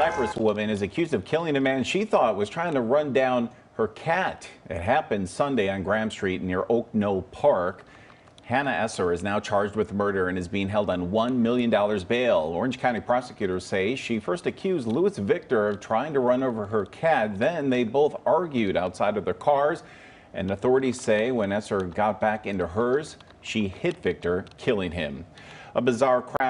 Cypress woman is accused of killing a man she thought was trying to run down her cat. It happened Sunday on Graham Street near Oak Knoll Park. Hannah Esser is now charged with murder and is being held on $1 million bail. Orange County prosecutors say she first accused Louis Victor of trying to run over her cat. Then they both argued outside of their cars. And authorities say when Esser got back into hers, she hit Victor, killing him. A bizarre crash.